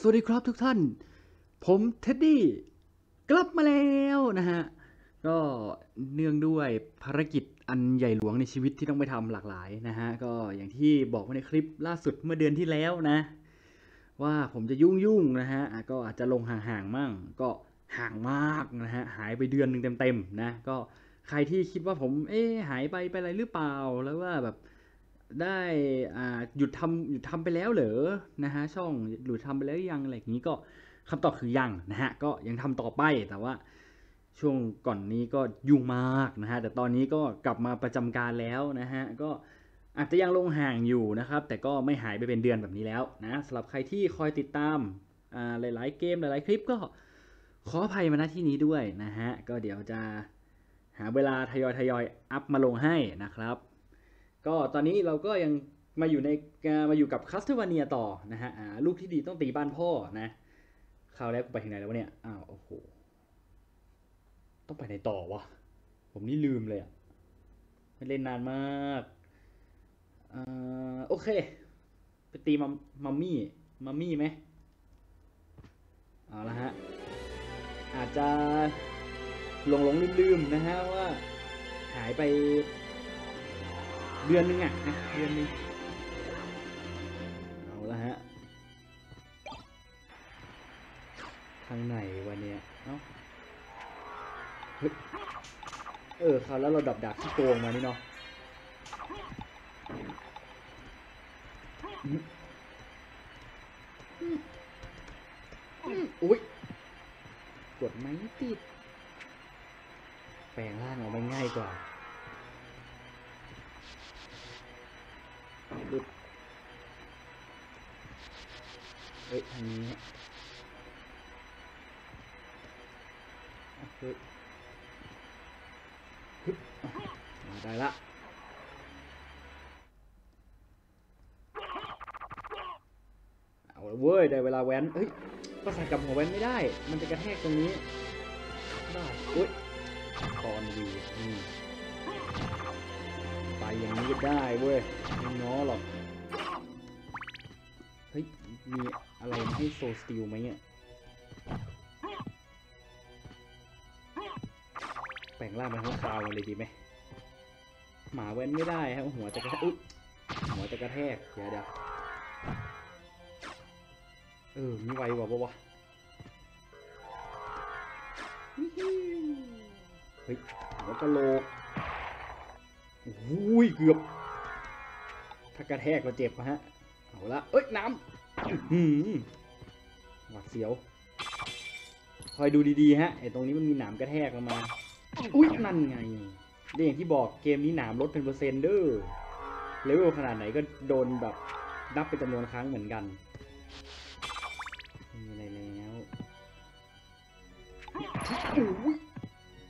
สวัสดีครับทุกท่าน ผมเท็ดดี้กลับมาแล้วนะฮะ ก็เนื่องด้วยภารกิจอันใหญ่หลวงในชีวิตที่ต้องไปทำหลากหลายนะฮะ ก็อย่างที่บอกไว้ในคลิปล่าสุดเมื่อเดือนที่แล้วนะ ว่าผมจะยุ่งยุ่งๆนะฮะ ก็อาจจะลงห่างๆมั่ง ก็ห่างมากนะฮะ หายไปเดือนหนึ่งเต็มๆนะ ก็ใครที่คิดว่าผมเอ๊หายไปไปอะไรหรือเปล่า แล้วว่าแบบ ได้อ่าหยุดทำหยุดทำไปแล้วเหรอนะฮะช่องหยุดทำไปแล้วยังอะไรอย่างนี้ก็คำตอบคือยังนะฮะก็ยังทำต่อไปแต่ว่าช่วงก่อนนี้ก็ยุ่งมากนะฮะแต่ตอนนี้ก็กลับมาประจำการแล้วนะฮะก็อาจจะยังลงห่างอยู่นะครับ แต่ก็ไม่หายไปเป็นเดือนแบบนี้แล้วนะสำหรับใครที่คอยติดตามอ่าหลาย ๆ เกมหลาย ๆ คลิปก็ขออภัยมาณที่นี้ด้วยนะฮะก็เดี๋ยวจะหาเวลาทยอยทยอยอัพมาลงให้นะครับ ก็ตอนนี้เราก็ยังมาอยู่ในมาอยู่กับคัสเทวาเนียต่อนะฮะลูกที่ดีต้องตีบ้านพ่อนะคราวแรกกูไปถึงไหนแล้ววะเนี่ยอ้าวโอ้โหต้องไปไหนต่อวะผมนี่ลืมเลยอะไม่เล่นนานมากอ่าโอเค ไปตีมัมมัมมี่มัมมี่ไหมเอาละฮะ อาจจะหลงหลงลืมลืมๆนะฮะว่าหายไป เดือนหนึงอะนะเดือนหนึงเอาละฮะทางไหนวันเนี้ยเอ้าเฮ้ยเออคราวแล้วเราดับดักที่โกงมานี่เนาะอุ้ยกดไม่ติด แปลงร่างออกมาง่ายกว่า เฮ้ยทางนี้อะเฮ้ยมาได้ละเอาละเว้ย ได้เวลาแว้นเฮ้ยก็ใส่กับหัวแว้นไม่ได้ มันจะกระแทกตรงนี้ได้อุ้ยตอนวีอืมไปอย่างนี้ก็ได้เว้ยไม่ง้อหรอก เฮ้ย มี อะไรมาให้โซสติลไหมเนี่ยแปลงร่างเป็นข้างคาวเลยดีไหมหมาเว้นไม่ได้ครับหัวจะกระแทกอุ๊ยหัวจะกระแทกเดี๋ยวเดี๋ยวเออมีไวกว่าปะวะวิฮิเฮ้ยหัวกะโหลกอุ้ยเกือบถ้ากระแทกก็เจ็บนะฮะเอาละเอ้ยน้ำ หืมหวัดเสียว คอยดูดีๆฮะไอ้ตรงนี้มันมีหนามกระแทกลงมา อุ้ยนั่นไงได้อย่างที่บอกเกมนี้หนามลดเป็นเปอร์เซ็นต์เด้อเลเวลขนาดไหนก็โดนแบบนับเป็นจำนวนครั้งเหมือนกันมีอะไรแล้ว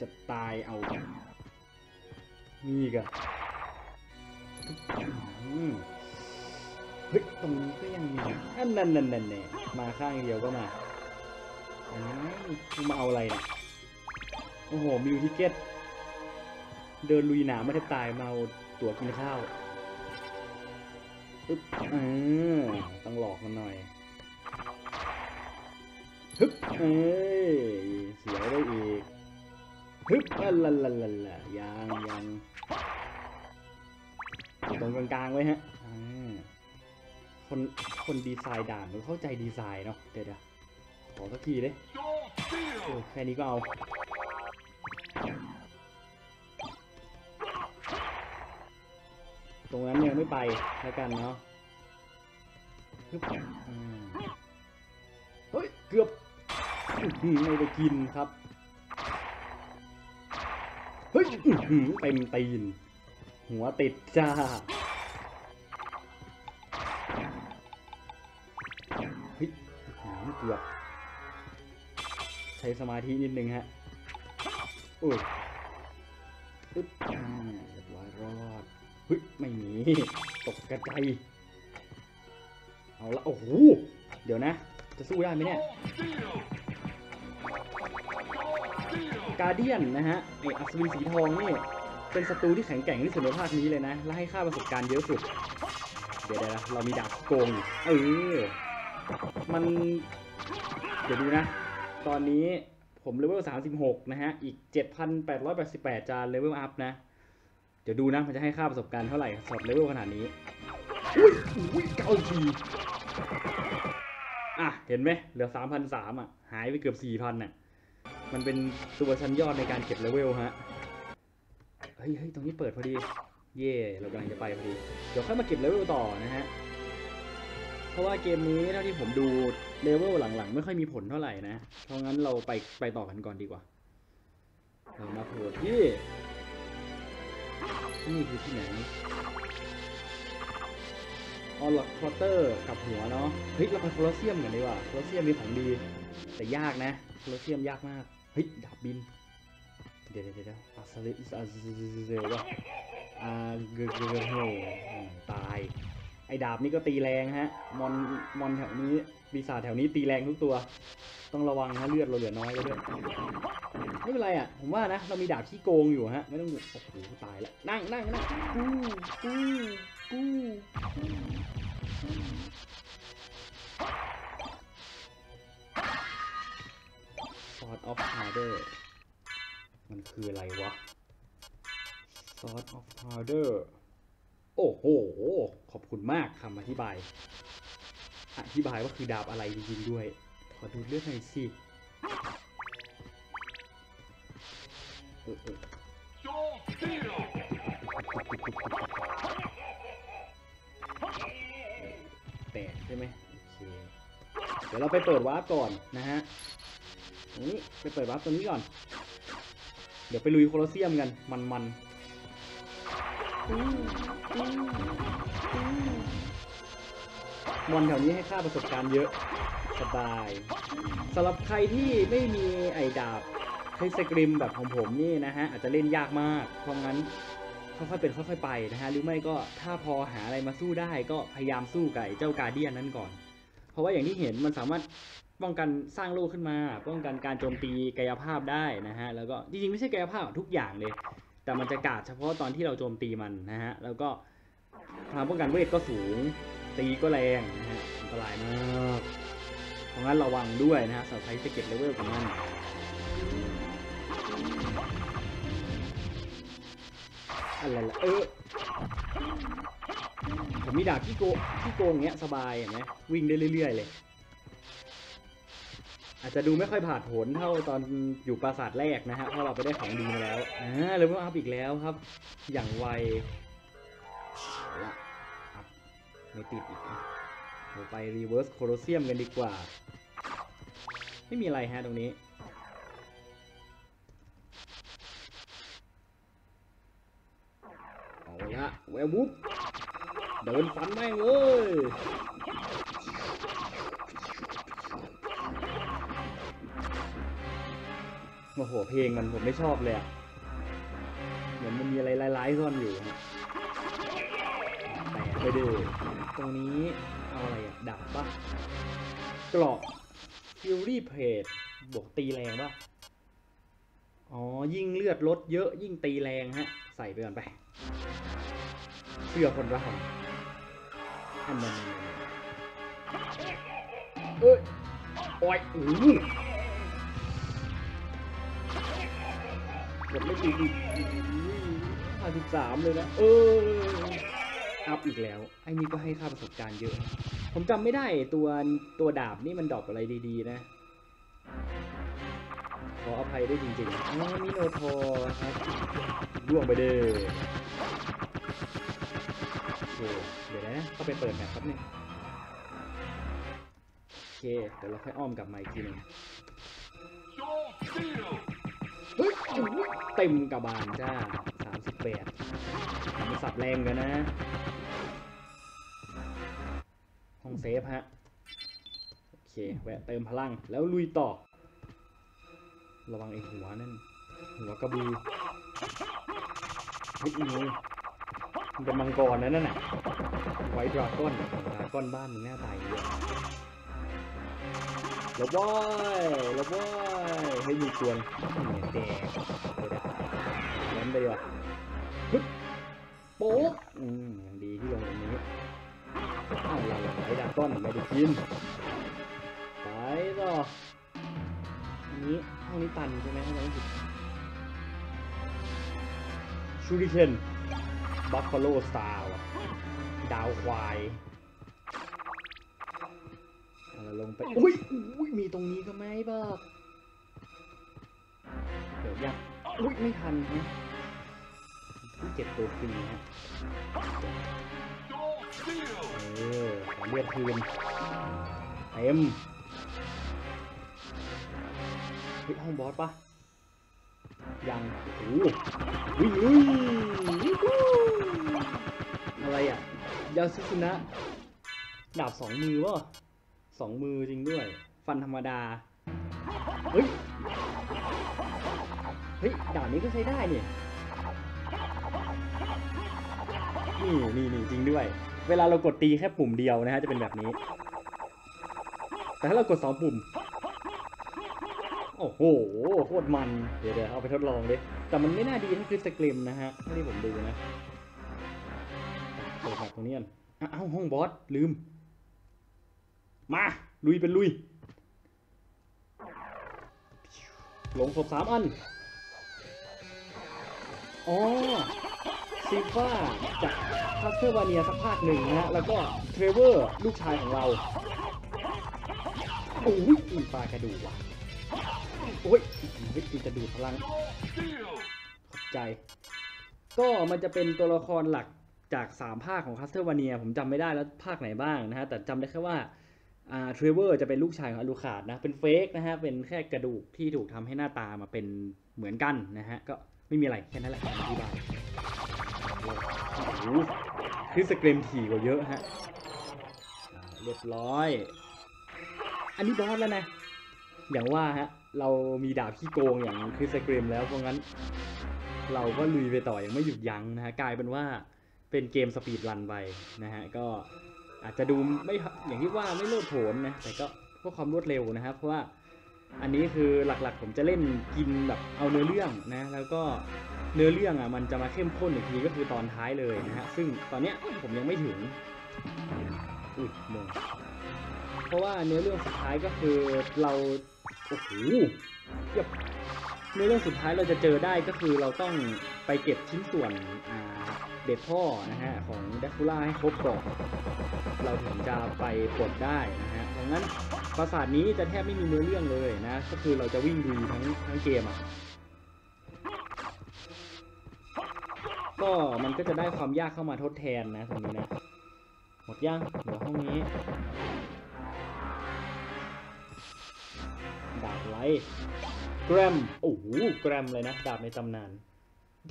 จะตายเอามีอีกอะอืม เฮ้ยตรงนี้ก็ยังมีอันนั่นนั่นนั่นแน่มาข้างเดียวก็มาอ้าวมึงมาเอาอะไรเนี่ยโอ้โหมิวทิเก็ตเดินลุยหนามไม่ได้ตายมาเอาตั๋วกินข้าวอึ๊บอ่าต้องหลอกมันหน่อยฮึบเอ้ยเสียได้อีกฮึบอะละละละละยังยังตรงกลางๆไว้ฮะ คนคนดีไซน์ด่านมันเข้าใจดีไซน์เนาะเดี๋ยวเดี๋ยวขอสักทีเลยเออแค่นี้ก็เอาตรงนั้นยังไม่ไปแล้วกันเนาะเฮ้ย เกือบไม่ได้กินครับ เฮ้ยอื้อหือเต็มตีน หัวติดจ้า เฮ้ยหางเกือบใช้สมาธินิดนึงฮะอุ้ยอึ๊บอ่าเรียบร้อยรอดเฮ้ยไม่มีตกกระจายเอาละโอ้โหเดี๋ยวนะ จะสู้ได้ไหมเนี่ยกาเดียนนะฮะไออัศวินสีทองนี่เป็นศัตรูที่แข็งแกร่งที่สุดในภาคนี้เลยนะ และให้ค่าประสบการณ์เยอะสุด เดี๋ยวเดี๋ยวนะเรามีดาบโกงเออ มัน เดี๋ยวดูนะ ตอนนี้ผมเลเวล 36 นะฮะ อีก 7,888จะเลเวลอัพนะ เดี๋ยวดูนะ มันจะให้ค่าประสบการณ์เท่าไหร่สำหรับเลเวลขนาดนี้ อุ้ยอุ้ยเก้าทีอะ เห็นไหมเหลือ 3,003อะ หายไปเกือบ 4,000น่ะ มันเป็นตัวชั้นยอดในการเก็บเลเวลฮะ เฮ้ยเฮ้ยตรงนี้เปิดพอดี เย่เรากำลังจะไปพอดี เดี๋ยวค่อยมาเก็บเลเวลต่อนะฮะ เพราะว่าเกมนี้เท่าที่ผมดูเลเวลหลังๆ ไม่ค่อยมีผลเท่าไหร่นะ เพราะงั้นเราไปไปต่อกันก่อนดีกว่าเรามาโผล่ที่นี่คือที่ไหนออลล็อกพอเตอร์กับหัวเนาะเฮ้ยเราไปโคลอเซียมกันดีกว่าโคลอเซียมมีของดี แต่ยากนะโคลอเซียมยากมากเฮ้ยดาบบินเดี๋ยวเดี๋ยวเดี๋ยวอาซาลิอาซเซลวะอาเกเกโฮตาย ไอ้ดาบนี่ก็ตีแรงฮะ มอน มอนแถวนี้ปีศาจแถวนี้ตีแรงทุกตัว ต้องระวังนะเลือดเราเหลือน้อยแล้วด้วย ไม่เป็นไรอะ ผมว่านะ เรามีดาบที่โกงอยู่ฮะ ไม่ต้องโอ้โหตายแล้ว นั่งนั่งนั่งกูกูกูซอดออฟพาวเดอร์ มันคืออะไรวะ Sword of Powder โอ้โห ขอบคุณมากคำอธิบาย อธิบายว่าคือดาบอะไรจริงๆด้วย ขอดูเลือดหน่อยสิแตกใช่ไหมโอเค เดี๋ยวเราไปเปิด warp ก่อนนะฮะตรงนี้ไปเปิด warp ตรงนี้ก่อน เดี๋ยวไปลุยโคลอสเซียมกัน มันๆ มอนแถวนี้ให้ค่าประสบการณ์เยอะ สบายสำหรับใครที่ไม่มีไอ้ดาบ Crissaegrim แบบของผมนี่นะฮะ อาจจะเล่นยากมาก เพราะงั้นค่อยๆเป็นค่อยๆไปนะฮะ หรือไม่ก็ถ้าพอหาอะไรมาสู้ได้ก็พยายามสู้กับเจ้าการเดียนนั้นก่อน เพราะว่าอย่างที่เห็นมันสามารถป้องกันสร้างโลกขึ้นมา ป้องกันการโจมตีกายภาพได้นะฮะ แล้วก็จริงๆไม่ใช่กายภาพทุกอย่างเลย แต่มันจะกาดเฉพาะตอนที่เราโจมตีมันนะฮะ แล้วก็พลังป้องกันเวทก็สูง ตีก็แรงนะฮะ อันตรายมาก เพราะงั้นระวังด้วยนะฮะสำหรับใครจะเก็บเลเวลของมันอะไรล่ะเออผมมีดาบที่โกที่โกงอย่างเงี้ยสบายเห็นไหมวิ่งได้เรื่อยๆเลย อาจจะดูไม่ค่อยผาดโผนเท่าตอนอยู่ปราสาทแรกนะฮะเพราะเราไปได้ของดีมาแล้วอ่าเลเวลอัพอีกแล้วครับ อย่างไวละอัพไม่ติดอีกเราไป reverse colosseum กันดีกว่า ไม่มีอะไรฮะตรงนี้เอาละแวร์วูฟเดินฟันแม่งเลย โอ้โหเพลงมันผมไม่ชอบเลยอะเหมือนมันมีอะไรร้ายๆซ่อนอยู่แต่ไปดูตรงนี้เอาอะไรอะดับปะกราะฟิวรี่เพจบวกตีแรงปะอ๋อ ยิ่งเลือดลดเยอะยิ่งตีแรงฮะ ใส่ไปก่อนไป เชื่อคนรักอันนั้นเอ้ยโอ้ยอ้ กดไม่ติดอีกห้าสิบสามเลยนะ เออ อัพอีกแล้ว ไอ้นี่ก็ให้ค่าประสบการณ์เยอะ ผมจำไม่ได้ตัวตัวดาบนี่มันดรอปอะไรดีๆ นะ ขออภัยด้วยจริงๆอ๋อมิโนโทรครับล่วงไปเด้อโอเคเดี๋ยวนะเข้าไปเปิดแมปครับเนี่ยโอเค เดี๋ยวเราค่อยอ้อมกลับมาอีกทีหนึง เต็มกระบาลจ้าสามสิบแปดมันสับแรงกันนะ ห้องเซฟฮะ โอเค แวะเติมพลังแล้วลุยต่อ ระวังไอ้หัวนั่น หัวกระบือนิดนึงมันเป็นมังกรนะนั่นน่ะ ไวดราก้อนดราก้อนบ้านมึงหน้าตายเยอะ ลบว้ายลบว้ายให้มีกวนแดงเดี๋ยวนะนั้นไปดีกว่าฮึบโป๊ะอืมย่างดีที่ลงตรงนี้อ้าวเราไวท์ดาก้อนไม่ได้กินไปต่ออันนี้ห้องนี้ตันใช่ไหมถ้าจำไม่ผิดชูริเคนบัฟฟาโลสตาร์ดาวควาย อาลงไปอุ้ยอุ้ยมีตรงนี้ก็ไม่บอกเดี๋ยวยังอุ้ยไม่ทันฮะที่เก็บตัวฟรีฮะเออขอเลือดคืนเต็มเฮ้ยห้องบอสปะยังโอ้โหวิ่งอุ้ยอะไรอะยาซุสุนะดาบสองมือวะ สองมือจริงด้วย ฟันธรรมดา เฮ้ย เฮ้ยดาบนี้ก็ใช้ได้เนี่ย นี่นี่นี่จริงด้วย เวลาเรากดตีแค่ปุ่มเดียวนะฮะจะเป็นแบบนี้ แต่ถ้าเรากดสองปุ่ม โอ้โหโคตรมัน เดี๋ยวเดี๋ยวเอาไปทดลองดิ แต่มันไม่น่าดีถ้าคือสกริมนะฮะไม่ผมดูนะเปิดแบบตรงนี้กันอ้าวห้องบอสลืม มาลุยเป็นลุยหลงศพสามอัน อ๋อซิฟ้าจากคัสเทอร์วาเนียสักภาคหนึ่งนะฮะ แล้วก็เทรเวอร์ลูกชายของเรา โอ้ยอีปลากระดูกว่ะ โอ้ยเฮ้ยอีกระดูกพลังขอบใจ ก็มันจะเป็นตัวละครหลักจาก 3 ภาคของ Castlevania ผมจำไม่ได้แล้วภาคไหนบ้างนะฮะ แต่จำได้แค่ว่า อ่าเทรเวอร์จะเป็นลูกชายของ Alucard นะ เป็น fake นะฮะ เป็นแค่กระดูกที่ถูกทำให้หน้าตามาเป็นเหมือนกันนะฮะ ก็ไม่มีอะไรแค่นั้นแหละอธิบายโอ้ Crissaegrim ถี่กว่าเยอะฮะเรียบร้อย อันนี้ boss แล้วนะ อย่างว่าฮะ เรามีดาบขี้โกงอย่างคริสเกรมแล้วเพราะงั้น เราก็ลุยไปต่อยังไม่หยุดยั้งนะฮะ กลายเป็นว่าเป็นเกมสปีดรันไปนะฮะ ก็ อาจจะดูไม่อย่างที่ว่าไม่โลดโผนนะแต่ก็เพื่อความรวดเร็วนะครับ เพราะว่าอันนี้คือหลักๆ ผมจะเล่นกินแบบเอาเนื้อเรื่องนะ แล้วก็เนื้อเรื่องอะมันจะมาเข้มข้นอีกทีก็คือตอนท้ายเลยนะฮะซึ่งตอนเนี้ยผมยังไม่ถึงอุ้ยมงเพราะว่าเนื้อเรื่องสุดท้ายก็คือเราโอ้โหเทียบเนื้อเรื่องสุดท้ายเราจะเจอได้ก็คือเราต้องไปเก็บชิ้นส่วนเด็ดพ่อนะฮะของแดคูล่าให้ครบก่อน เราถึงจะไปปลดได้นะฮะเพราะงั้นปราสาทนี้จะแทบไม่มีเนื้อเรื่องเลยนะ ก็คือเราจะวิ่งดูทั้งทั้งเกมอะก็มันก็จะได้ความยากเข้ามาทดแทนนะตรงนี้นะ หมดยังเหลือห้องนี้ดาบไลท์แกรมโอ้โหแกรมเลยนะ ดาบในตำนาน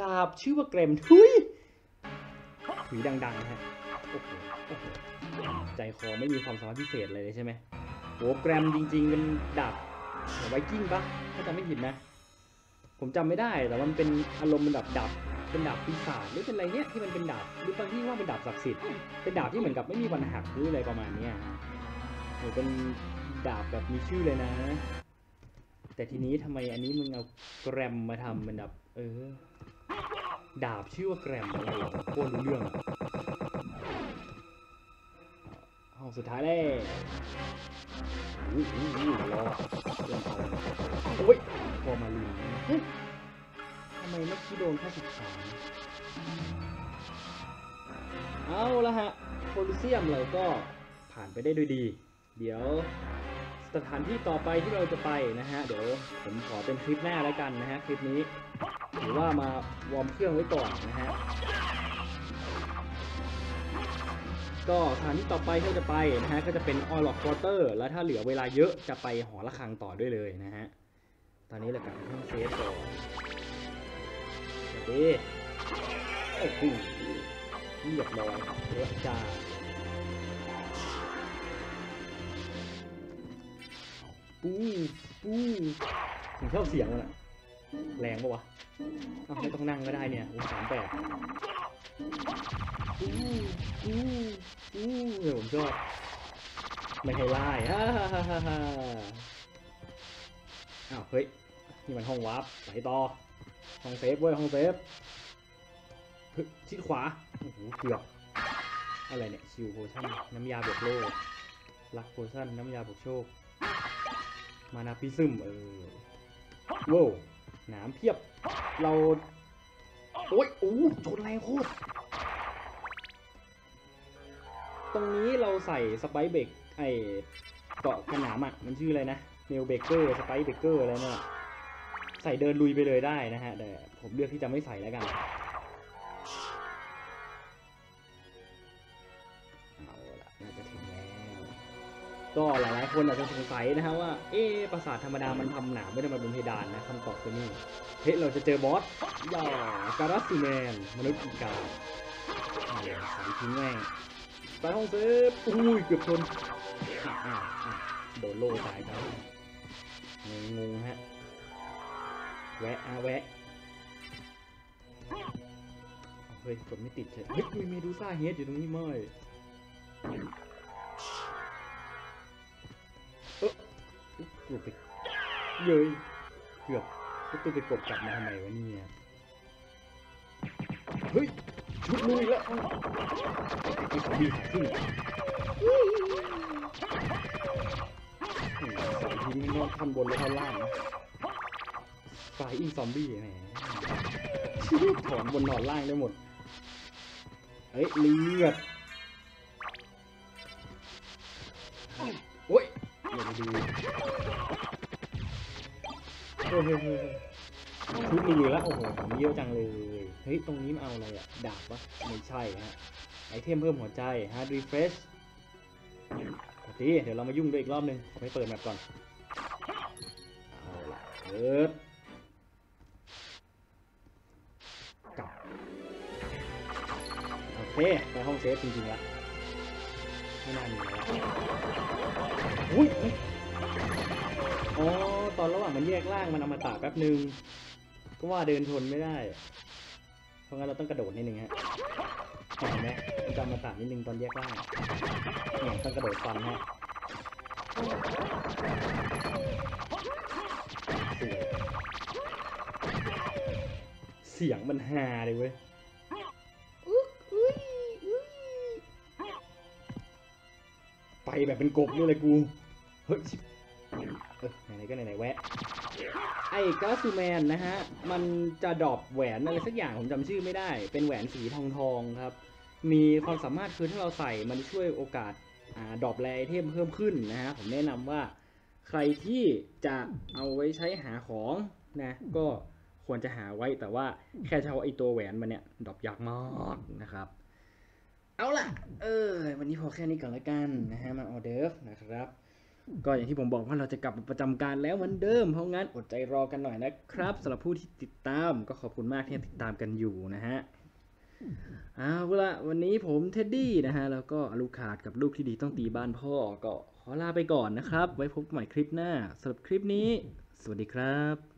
ดาบชื่อว่าแกรมทุยถือดังๆนะฮะ โอ้โหโอ้โหใจคอไม่มีความสามารถพิเศษเลยใช่ไหมโอ้แกรมจริงๆเป็นดาบไวกิ้งปะถ้าจำไม่ผิดนะ ผมจำไม่ได้แต่มันเป็นอารมณ์เป็นแบบดาบเป็นดาบปีศาจหรือเป็นอะไรเนี้ยที่มันเป็นดาบหรือบางที่ว่าเป็นดาบศักดิ์สิทธิ์เป็นดาบที่เหมือนกับไม่มีวันหักหรืออะไรประมาณเนี้ยฮะโหเป็นดาบแบบมีชื่อเลยนะ แต่ทีนี้ทำไมอันนี้มึงเอาแกรมมาทำเป็นแบบเออดาบชื่อว่าแกรมอะไรวะโคตรรู้เรื่องอะ ห้องสุดท้ายแล้วอู้หูอู้หูรอเริ่มเอาโอ้ยพอมาลุยเฮ้ยทำไมเมื่อกี้โดนแค่สิบสามเอาละฮะโคลิเซียมเราก็ผ่านไปได้ด้วยดี เดี๋ยวสถานที่ต่อไปที่เราจะไปนะฮะ เดี๋ยวผมขอเป็นคลิปหน้าแล้วกันนะฮะ คลิปนี้ ถือว่ามา วอร์มเครื่องไว้ก่อนนะฮะ ก็สถานที่ต่อไปที่เราจะไปนะฮะก็จะเป็น Olrox's Quarters แล้วถ้าเหลือเวลาเยอะจะไปหอระฆังต่อด้วยเลยนะฮะตอนนี้เรากลับห้อง save ก่อนเอ๊ะโอ้โหเรียบร้อยเยอะจ้าปูปูผมชอบเสียงมันอะแรงปะวะไม่ต้องนั่งก็ได้เนี่ยสามแปด ปูปูปูเดี๋ยวผมชอบไม่ให้ไล่ฮ่าฮ่าฮ่าฮ่าฮ่าอ้าวเฮ้ยนี่มันห้องวาร์ปไปต่อห้องเซฟเว้ยห้องเซฟชิดขวาโอ้โหเกือบอะไรเนี่ยชิวโพชั่นน้ำยาบวกโลกลักโพชั่นน้ำยาบวกโชค มานาพิซึมเออโว้วหนามเพียบเราโอ้ยโอ้ชนแรงโคตร ตรงนี้เราใส่สไปซ์เบรกไอเกาะขนามอะมันชื่ออะไรนะเมลเบเกอร์สไปซ์เบเกอร์อะไรเนี่ยใส่เดินลุยไปเลยได้นะฮะ แต่ผมเลือกที่จะไม่ใส่แล้วกันเอาละน่าจะถึงแล้ว ก็หลายๆคนอาจจะสงสัยนะฮะว่า เอ๊ปราสาทธรรมดามันทำหนามไม่ได้มาบนเพดานนะคำตอบคือนี่เฮ้ยเราจะเจอบอสย่าการัสซีแมนมนุษย์อีกาเอายสามทิ้งแม่ง ไปห้องเซฟอุ้ยเกือบชนโดนโล่ตายครับงงงๆฮะ แวะอะแวะเฮ้ยกดไม่ติดเฉยเฮ้ยมีเมดูซ่าเฮดอยู่ตรงนี้มั้ยเออกูไปเย้ยเกือบก็ตัวไปกดกลับมาทำไมวะเนี่ย เฮ้ย ลุยแล้วไอ้ของดีขึ้นสองทีมนอกท่อนบนและท่อนล่างนะไฟอิงซอมบี้แหมถอนบนถอนล่างได้หมด เฮ้ยเลือดโอ้ยอย่าไปดูเฮ้ยเฮ้ยเฮ้ยชุดมือแล้วโอ้โหเยอะจังเลย เฮ้ย ตรงนี้มันเอาอะไรอะดาบวะ ไม่ใช่ฮะ ไอเทมเพิ่มหัวใจ hard refresh ปกติเดี๋ยวเรามายุ่งด้วยอีกรอบนึงขอไปเปิดแมปก่อน เอาละเปิดกลับโอเค ไปห้องเซฟจริงๆล้วไม่น่ามีแล้วอุ้ยเฮ้ยอ๋อ ตอนระหว่างมันแยกล่างมันเอามาตากแป๊บนึง ก็ว่าเดินทนไม่ได้ เพราะงั้นเราต้องกระโดดนิดนึงฮะเห็นไหมจะมาตากนิดนึงตอนแยกล่างเนี่ยต้องกระโดดฟันฮะเสียงมันฮาเลยเว้ยไปแบบเป็นกบนี่เลยกู เฮ้ยไหนๆก็ไหนๆแวะ ไอ้ Karasuman นะฮะ มันจะ drop แหวนอะไรสักอย่างผมจำชื่อไม่ได้ เป็นแหวนสีทองทองครับ มีความสามารถคือถ้าเราใส่มันช่วยโอกาสอ่า drop rare item เพิ่มขึ้นนะฮะ ผมแนะนำว่าใครที่จะเอาไว้ใช้หาของนะ ก็ควรจะหาไว้แต่ว่าแค่เฉพาะไอตัวแหวนมันเนี่ย drop ยากมากนะครับ เอาล่ะ เออ วันนี้พอแค่นี้ก่อนละกันนะฮะ มาออเดิร์ฟนะครับ ก็อย่างที่ผมบอกว่าเราจะกลับมาประจำการแล้วเหมือนเดิม เพราะงั้นอดใจรอกันหน่อยนะครับสำหรับผู้ที่ติดตามก็ขอบคุณมากที่ติดตามกันอยู่นะฮะเอาละวันนี้ผม Teddy นะฮะ แล้วก็ Alucard กับลูกที่ดีต้องตีบ้านพ่อก็ขอลาไปก่อนนะครับ ไว้พบใหม่คลิปหน้าสำหรับคลิปนี้ สวัสดีครับ